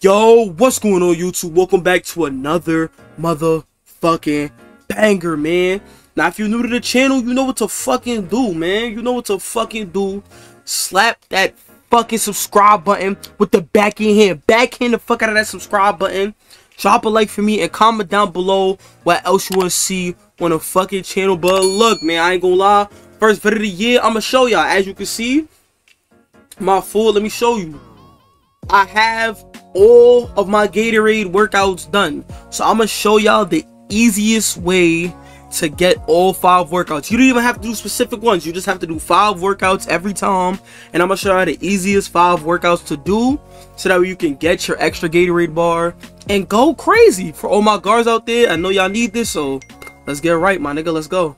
Yo, what's going on YouTube? Welcome back to another motherfucking banger, man. Now, if you're new to the channel, you know what to fucking do, man. You know what to fucking do. Slap that fucking subscribe button with the back in hand. Backhand the fuck out of that subscribe button. Drop a like for me and comment down below what else you want to see on the fucking channel. But look, man, I ain't gonna lie. First video of the year, I'm gonna show y'all. As you can see, my full, let me show you. I have all of my Gatorade workouts done. So I'm going to show y'all the easiest way to get all five workouts. You don't even have to do specific ones. You just have to do five workouts every time. And I'm going to show you the easiest five workouts to do so that you can get your extra Gatorade bar and go crazy. For all my guards out there, I know y'all need this. So let's get right, my nigga. Let's go.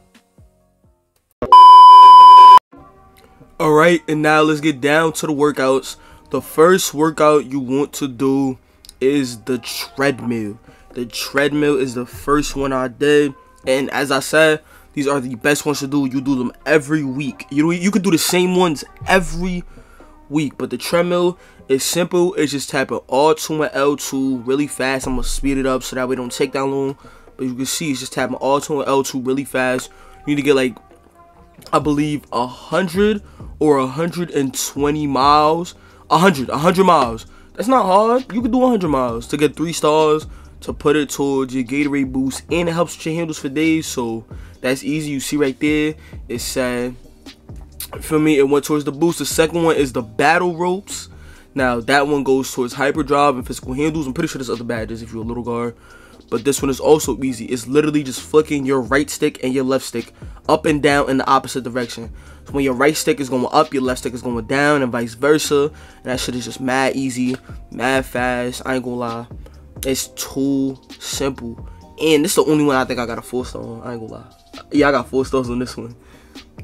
Alright, and now let's get down to the workouts. The first workout you want to do is the treadmill. The treadmill is the first one I did. And as I said, these are the best ones to do. You do them every week. You you could do the same ones every week. But the treadmill is simple. It's just tapping R2 and L2 really fast. I'm going to speed it up so that we don't take that long. But you can see it's just tapping R2 and L2 really fast. You need to get like, I believe, a 100 or 120 miles. 100, 100 miles. That's not hard. You can do 100 miles to get three stars to put it towards your Gatorade boost and it helps with your handles for days. So that's easy. You see right there, it said, for me, it went towards the boost. The second one is the battle ropes. Now that one goes towards hyperdrive and physical handles. I'm pretty sure there's other badges if you're a little guard. But this one is also easy. It's literally just flicking your right stick and your left stick up and down in the opposite direction. So when your right stick is going up, your left stick is going down and vice versa. And that shit is just mad easy, mad fast. I ain't gonna lie. It's too simple. And this is the only one I think I got a four star on. I ain't gonna lie. Yeah, I got four stars on this one.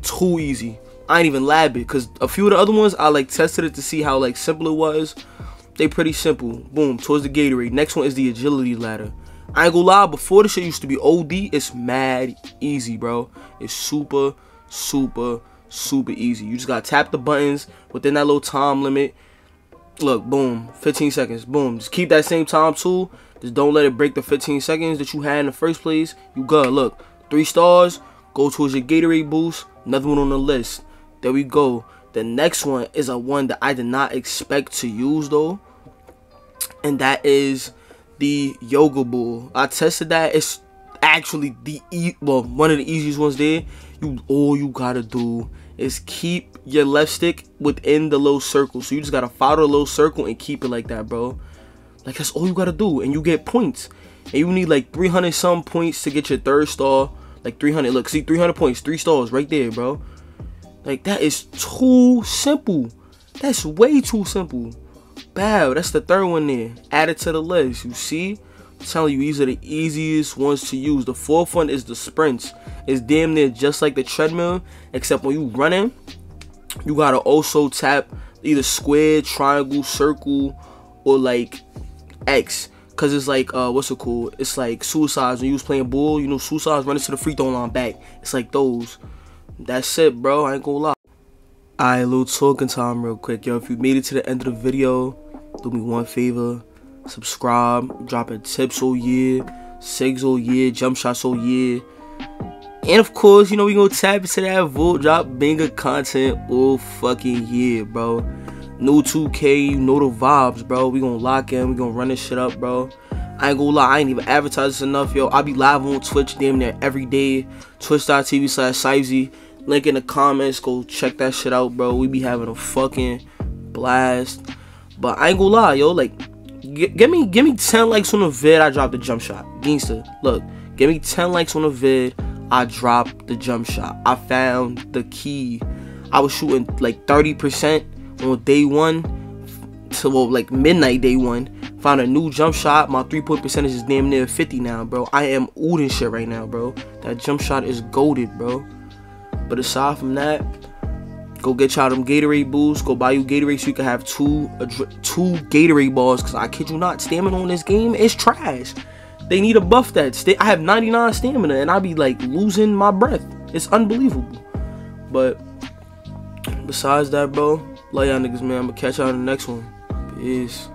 Too easy. I ain't even lab it because a few of the other ones I like tested it to see how like simple it was. They pretty simple. Boom, towards the Gatorade. Next one is the agility ladder. I ain't gonna lie, before the shit used to be OD, it's mad easy, bro. It's super, super, super easy. You just gotta tap the buttons within that little time limit. Look, boom, 15 seconds, boom. Just keep that same time too. Just don't let it break the 15 seconds that you had in the first place. You good. Look, three stars, go towards your Gatorade boost. Another one on the list. There we go. The next one is a one that I did not expect to use though. And that is the yoga ball. I tested that. It's actually the e well one of the easiest ones there. You all you gotta do is keep your left stick within the little circle. So you just gotta follow the little circle and keep it like that, bro. Like that's all you gotta do, and you get points. And you need like 300 some points to get your third star. Like 300. Look, see 300 points, three stars right there, bro. Like that is too simple. That's way too simple. Bow, that's the third one there. Add it to the list. You see? I'm telling you, these are the easiest ones to use. The fourth one is the sprints. It's damn near just like the treadmill, except when you're running, you gotta also tap either square, triangle, circle, or like X. Cause it's like uh what's it called? It's like suicides when you was playing bull, you know, suicides running to the free throw line back. It's like those. That's it, bro. I ain't gonna lie. Alright, little talking time real quick, yo. If you made it to the end of the video, do me one favor. Subscribe, dropping tips all year, SIGs all year, jump shots all year. And of course, you know, we gonna tap into that vault drop banger content all fucking year, bro. New 2K, you know the vibes, bro. We gonna lock in, we gonna run this shit up, bro. I ain't gonna lie, I ain't even advertised this enough, yo. I be live on Twitch damn near every day. Twitch.tv slash Link in the comments. Go check that shit out, bro. We be having a fucking blast. But I ain't gonna lie, yo. Like, give me, give me 10 likes on the vid. I dropped the jump shot. Gangsta, look. Give me 10 likes on the vid. I dropped the jump shot. I found the key. I was shooting like 30% on day one to well, like midnight day one. Found a new jump shot. My three point percentage is damn near 50 now, bro. I am ooding shit right now, bro. That jump shot is goaded, bro. But aside from that, go get y'all them Gatorade boosts. Go buy you Gatorade so you can have two two Gatorade balls. Cause I kid you not, stamina on this game is trash. They need to buff that. I have 99 stamina and I be like losing my breath. It's unbelievable. But besides that, bro, love y'all niggas, man. I'm gonna catch y'all in the next one. Peace.